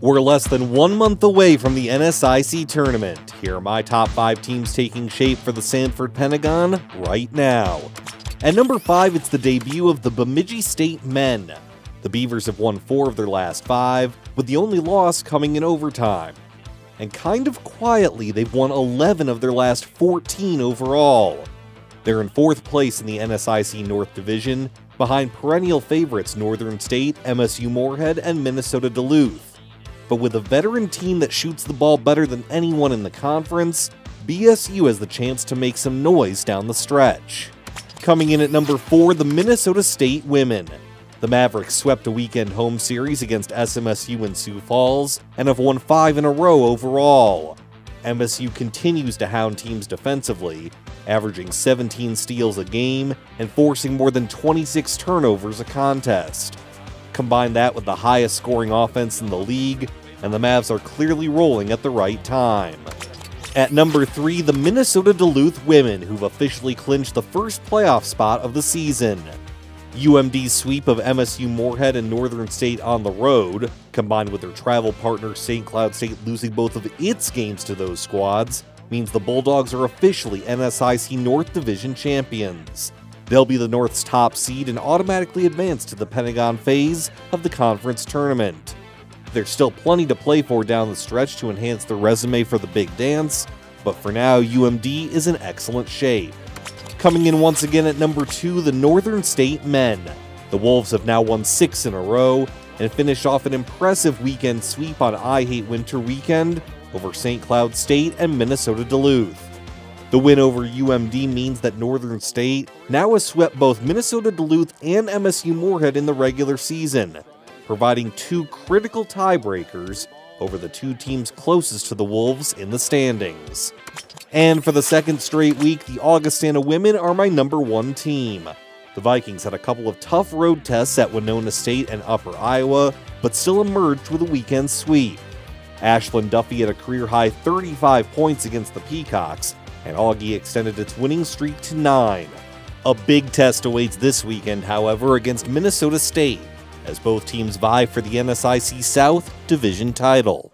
We're less than one month away from the NSIC tournament. Here are my top five teams taking shape for the Sanford Pentagon right now. At number five, it's the debut of the Bemidji State men. The Beavers have won four of their last five, with the only loss coming in overtime. And kind of quietly, they've won 11 of their last 14 overall. They're in fourth place in the NSIC North Division, behind perennial favorites Northern State, MSU Moorhead, and Minnesota Duluth but with a veteran team that shoots the ball better than anyone in the conference, BSU has the chance to make some noise down the stretch. Coming in at number 4, the Minnesota State women. The Mavericks swept a weekend home series against SMSU in Sioux Falls and have won 5 in a row overall. MSU continues to hound teams defensively, averaging 17 steals a game and forcing more than 26 turnovers a contest. Combine that with the highest scoring offense in the league, and the Mavs are clearly rolling at the right time. At number 3, the Minnesota Duluth women, who've officially clinched the first playoff spot of the season. UMD's sweep of MSU Moorhead and Northern State on the road, combined with their travel partner St. Cloud State losing both of its games to those squads, means the Bulldogs are officially NSIC North Division champions. They'll be the North's top seed and automatically advance to the Pentagon phase of the conference tournament. There's still plenty to play for down the stretch to enhance their resume for the big dance, but for now, UMD is in excellent shape. Coming in once again at number 2, the Northern State men. The Wolves have now won six in a row and finished off an impressive weekend sweep on I Hate Winter weekend over St. Cloud State and Minnesota Duluth. The win over UMD means that Northern State now has swept both Minnesota Duluth and MSU Moorhead in the regular season, providing two critical tiebreakers over the two teams closest to the Wolves in the standings. And for the second straight week, the Augustana women are my number one team. The Vikings had a couple of tough road tests at Winona State and Upper Iowa, but still emerged with a weekend sweep. Ashlyn Duffy had a career high 35 points against the Peacocks, and Augie extended its winning streak to nine. A big test awaits this weekend, however, against Minnesota State, as both teams vie for the NSIC South Division title.